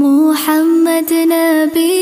محمد نبي.